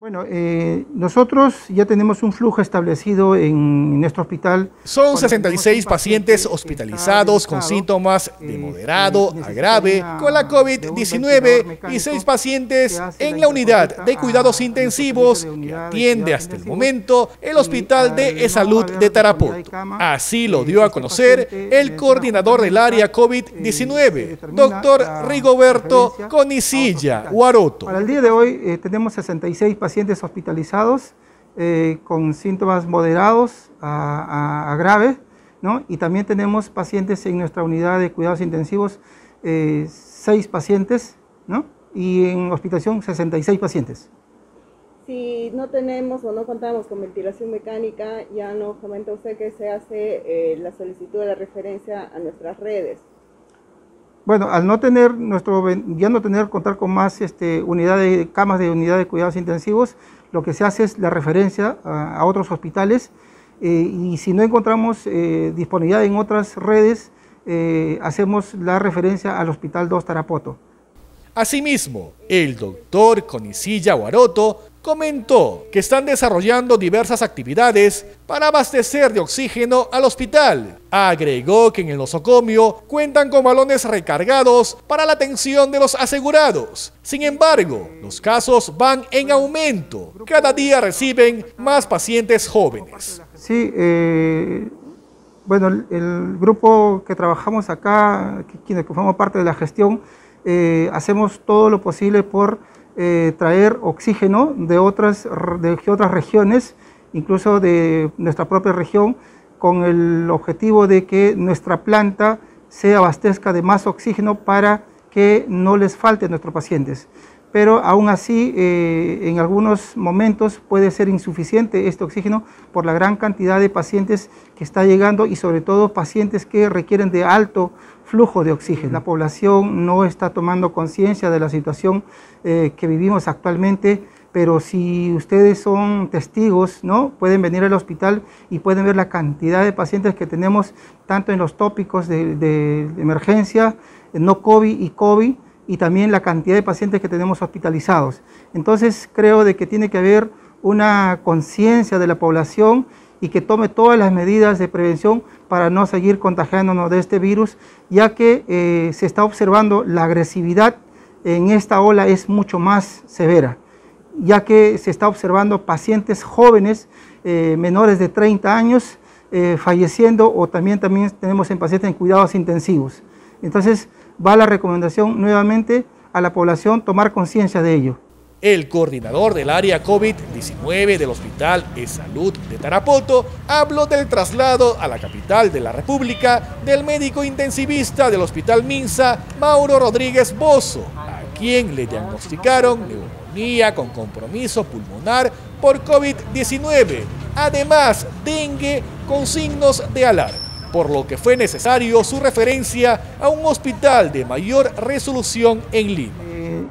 Bueno, eh, nosotros ya tenemos un flujo establecido en nuestro hospital. Son 66 pacientes hospitalizados con síntomas de moderado a grave con la COVID-19 y 6 pacientes en la unidad de cuidados intensivos que atiende hasta el momento el Hospital de Salud de Tarapoto. Así lo dio a conocer el coordinador del área COVID-19, doctor Rigoberto Conicilla Guaroto. Para el día de hoy eh, tenemos 66 pacientes pacientes hospitalizados eh, con síntomas moderados a, graves, ¿no? y también tenemos pacientes en nuestra unidad de cuidados intensivos, eh, seis pacientes, ¿no? y en hospitalización 66 pacientes. Si no tenemos o no contamos con ventilación mecánica, ya nos comenta usted que se hace eh, la solicitud de la referencia a nuestras redes. Bueno, al no tener nuestro, ya no tener contar con más este, unidades, camas de unidad de cuidados intensivos, lo que se hace es la referencia a, otros hospitales eh, y si no encontramos eh, disponibilidad en otras redes, eh, hacemos la referencia al Hospital 2 Tarapoto. Asimismo, el doctor Conicilla Guaroto comentó que están desarrollando diversas actividades para abastecer de oxígeno al hospital. Agregó que en el nosocomio cuentan con balones recargados para la atención de los asegurados. Sin embargo, los casos van en aumento. Cada día reciben más pacientes jóvenes. Sí, eh, bueno, el, grupo que trabajamos acá, quienes formamos parte de la gestión, eh, hacemos todo lo posible por eh, traer oxígeno de otras, de otras regiones, incluso de nuestra propia región, con el objetivo de que nuestra planta se abastezca de más oxígeno para que no les falte a nuestros pacientes. Pero aún así, eh, en algunos momentos puede ser insuficiente este oxígeno por la gran cantidad de pacientes que está llegando y sobre todo pacientes que requieren de alto flujo de oxígeno. La población no está tomando conciencia de la situación eh, que vivimos actualmente, pero si ustedes son testigos, ¿no? pueden venir al hospital y pueden ver la cantidad de pacientes que tenemos, tanto en los tópicos de, de emergencia, no COVID y COVID, y también la cantidad de pacientes que tenemos hospitalizados. Entonces creo de que tiene que haber una conciencia de la población y que tome todas las medidas de prevención para no seguir contagiándonos de este virus, ya que eh, se está observando la agresividad en esta ola es mucho más severa, ya que se está observando pacientes jóvenes, eh, menores de 30 años, eh, falleciendo o también, también tenemos en pacientes en cuidados intensivos. Entonces va la recomendación nuevamente a la población tomar conciencia de ello. El coordinador del área COVID-19 del Hospital de Salud de Tarapoto habló del traslado a la capital de la República del médico intensivista del Hospital Minsa, Mauro Rodríguez Bozo, a quien le diagnosticaron neumonía con compromiso pulmonar por COVID-19, además dengue con signos de alarma por lo que fue necesario su referencia a un hospital de mayor resolución en Lima.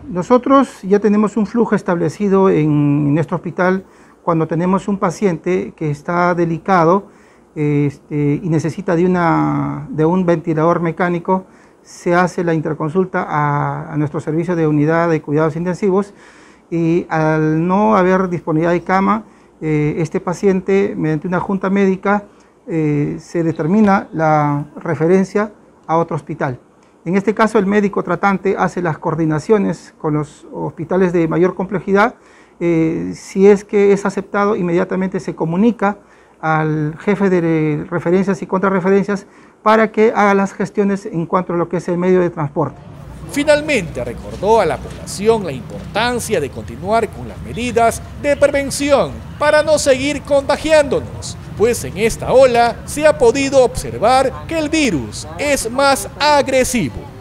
Nosotros ya tenemos un flujo establecido en nuestro hospital cuando tenemos un paciente que está delicado este, y necesita de, una, de un ventilador mecánico, se hace la interconsulta a, nuestro servicio de unidad de cuidados intensivos y al no haber disponibilidad de cama, eh, este paciente, mediante una junta médica, eh, se determina la referencia a otro hospital. En este caso, el médico tratante hace las coordinaciones con los hospitales de mayor complejidad. Eh, si es que es aceptado, inmediatamente se comunica al jefe de referencias y contrarreferencias para que haga las gestiones en cuanto a lo que es el medio de transporte. Finalmente recordó a la población la importancia de continuar con las medidas de prevención para no seguir contagiándonos pues en esta ola se ha podido observar que el virus es más agresivo.